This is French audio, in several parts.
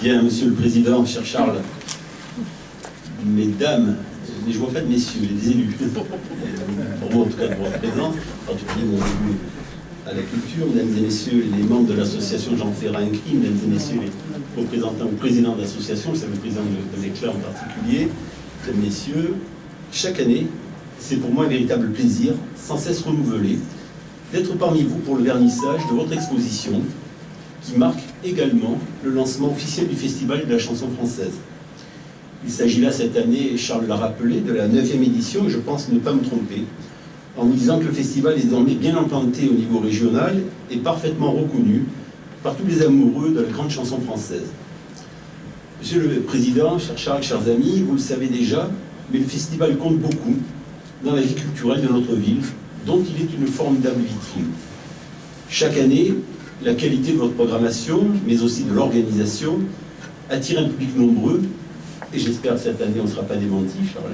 Bien, Monsieur le Président, cher Charles, Mesdames, mais je vois pas de messieurs, les élus. Pour moi, en tout cas, pour votre présence, cas, mon élu à la culture, mesdames et messieurs, les membres de l'association Jean Ferrat Incri, mesdames et messieurs, les représentants ou présidents de l'association, le président de l'éclair en particulier, mesdames messieurs, chaque année, c'est pour moi un véritable plaisir, sans cesse renouvelé, d'être parmi vous pour le vernissage de votre exposition, qui marque également le lancement officiel du Festival de la chanson française. Il s'agit là cette année, Charles l'a rappelé, de la 9e édition, et je pense ne pas me tromper, en vous disant que le festival est désormais bien implanté au niveau régional et parfaitement reconnu par tous les amoureux de la grande chanson française. Monsieur le Président, chers Charles, chers amis, vous le savez déjà, mais le festival compte beaucoup dans la vie culturelle de notre ville, dont il est une formidable vitrine. Chaque année, la qualité de votre programmation, mais aussi de l'organisation, attire un public nombreux, et j'espère que cette année on ne sera pas démenti, Charlotte,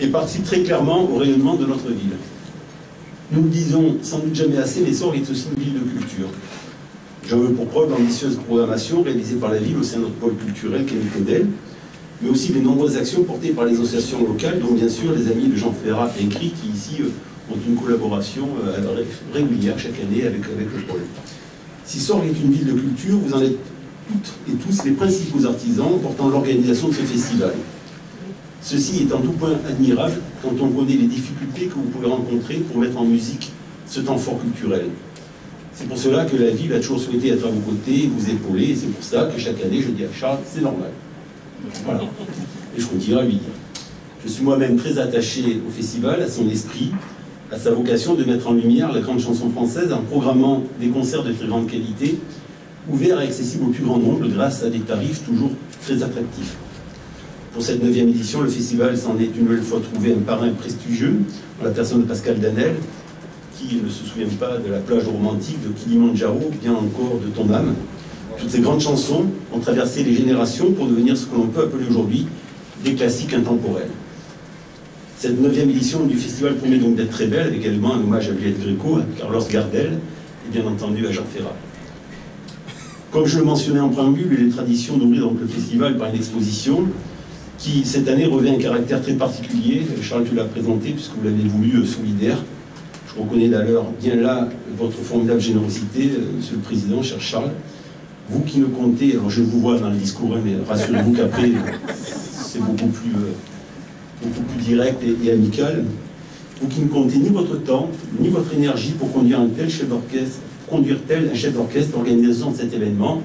et participe très clairement au rayonnement de notre ville. Nous le disons sans doute jamais assez, mais Sort est aussi une ville de culture. J'en veux pour preuve l'ambitieuse programmation réalisée par la ville au sein de notre pôle culturel Kémy mais aussi les nombreuses actions portées par les associations locales, dont bien sûr les amis de Jean Ferrat et qui ici ont une collaboration euh, régulière chaque année avec, avec le pôle. Si Sorgue est une ville de culture, vous en êtes toutes et tous les principaux artisans portant l'organisation de ce festival. Ceci est en tout point admirable quand on connaît les difficultés que vous pouvez rencontrer pour mettre en musique ce temps fort culturel. C'est pour cela que la ville a toujours souhaité être à vos côtés, vous épauler, et c'est pour ça que chaque année je dis à Charles, c'est normal. Voilà. Et je continue à lui dire. Je suis moi-même très attaché au festival, à son esprit, à sa vocation de mettre en lumière la grande chanson française en programmant des concerts de très grande qualité, ouverts et accessibles au plus grand nombre grâce à des tarifs toujours très attractifs. Pour cette neuvième édition, le festival s'en est une nouvelle fois trouvé un parrain prestigieux, en la personne de Pascal Danel, qui ne se souvient pas de la plage romantique de Kilimanjaro, bien encore de ton âme. Toutes ces grandes chansons ont traversé les générations pour devenir ce que l'on peut appeler aujourd'hui des classiques intemporels. Cette neuvième édition du festival promet donc d'être très belle, avec également un hommage à Juliette Gréco, à Carlos Gardel et bien entendu à Jean Ferrat. Comme je le mentionnais en préambule, il est tradition d'ouvrir le festival par une exposition qui, cette année, revêt un caractère très particulier. Charles, tu l'as présenté puisque vous l'avez voulu euh, solidaire. Je reconnais d'ailleurs bien là votre formidable générosité, euh, Monsieur le Président, cher Charles. Vous qui ne comptez, alors je vous vois dans le discours, hein, mais rassurez-vous qu'après, c'est beaucoup plus... Euh, beaucoup plus direct et, amical, vous qui ne comptez ni votre temps, ni votre énergie pour conduire un tel chef d'orchestre, conduire tel un chef d'orchestre, l'organisation de cet événement.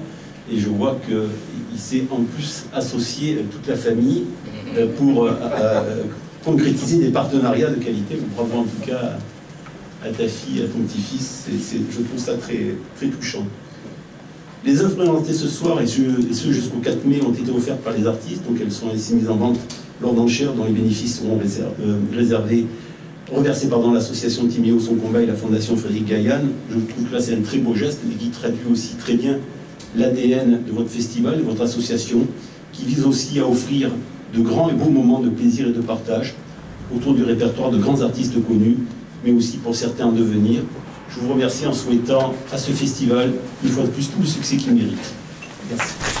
Et je vois qu'il s'est en plus associé toute la famille euh, pour euh, euh, concrétiser des partenariats de qualité. Bravo en tout cas à ta fille, à ton petit-fils. Je trouve ça très touchant. Les œuvres présentées ce soir et ceux jusqu'au 4 mai ont été offertes par les artistes, donc elles sont ainsi mises en vente lors d'enchères dont les bénéfices seront euh, réservés, reversés par l'association Timéo Son Combat et la Fondation Frédéric Gaillan. Je trouve que là c'est un très beau geste et qui traduit aussi très bien l'ADN de votre festival, de votre association, qui vise aussi à offrir de grands et beaux moments de plaisir et de partage autour du répertoire de grands artistes connus, mais aussi pour certains en devenir. Je vous remercie en souhaitant à ce festival, une fois de plus, tout le succès qu'il mérite. Merci.